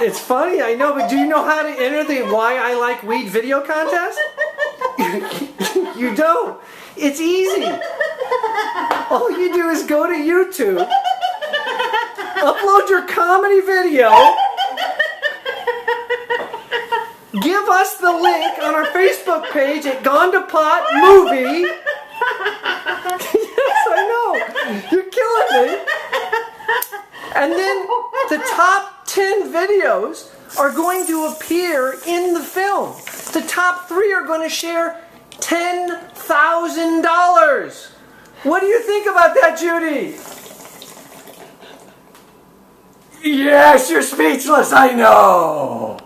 It's funny, I know, but do you know how to enter the Why I Like Weed video contest? you don't. It's easy. All you do is go to YouTube, upload your comedy video, give us the link on our Facebook page at Gone to Pot Movie. yes, I know. You're killing me. And then the top 10 videos are going to appear in the film. The top three are going to share $10,000. What do you think about that, Judy? Yes, you're speechless, I know.